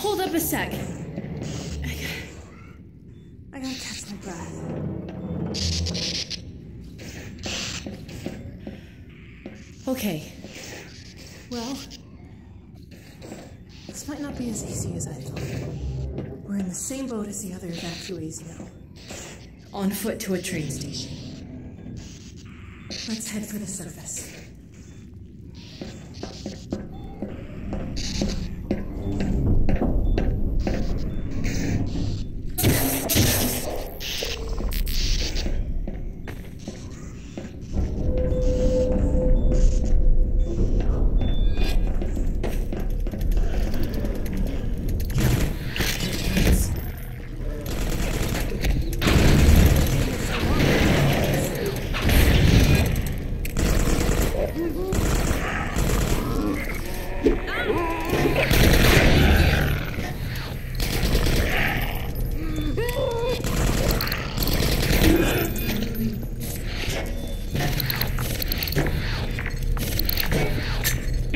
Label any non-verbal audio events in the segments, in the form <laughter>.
Hold up a sec. I gotta catch my breath. Okay. Well, this might not be as easy as I thought. We're in the same boat as the other evacuees now. On foot to a train station. Let's head for the surface.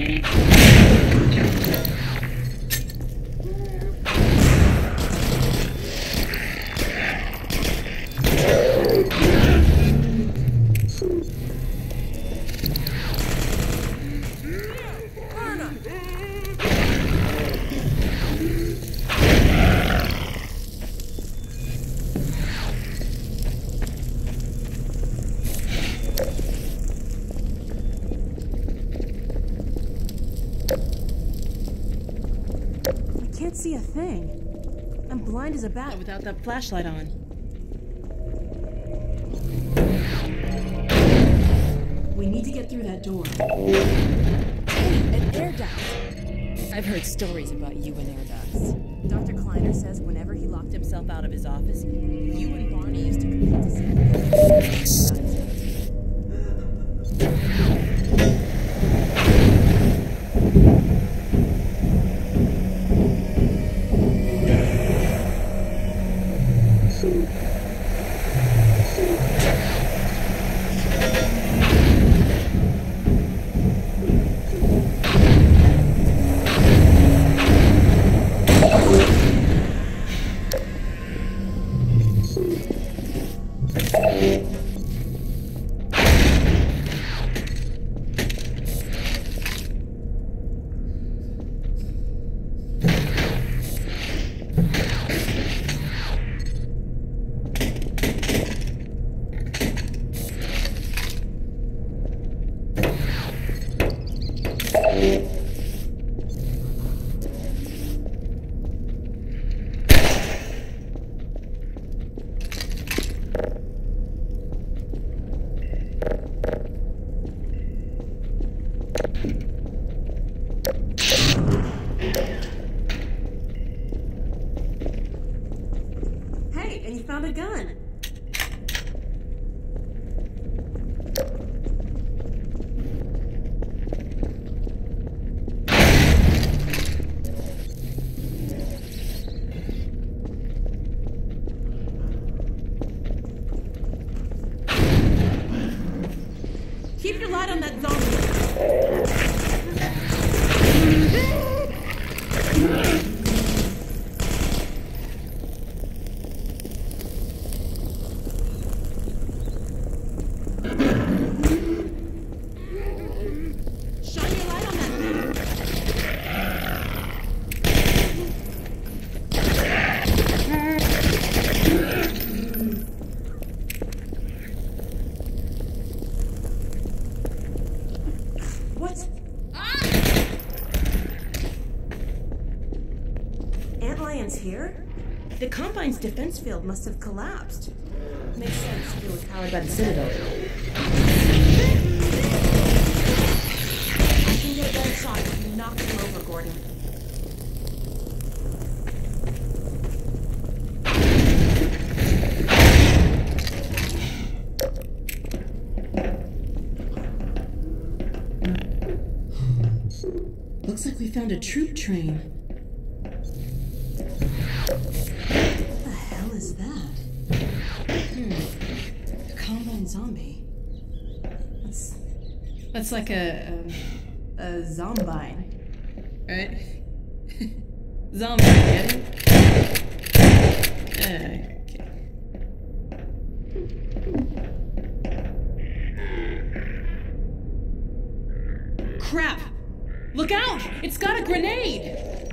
I thing. I'm blind as a bat Without that flashlight on. We need to get through that door. Hey, an air duct. I've heard stories about you and air ducts. Dr. Kleiner says whenever he locked himself out of his office, you and Barney used to compete to see. Keep your light on that zombie. Shine your light on that thing. What? Antlion's here? The Combine's defense field must have collapsed. Makes sense it was powered by the Citadel. I can get a better shot if you knock him over, Gordon. Hmm. Looks like we found a troop train. Zombie. It's That's like a, um, a zombine. a right? <laughs> Zombie, it? Okay. Crap! Look out! It's got a grenade!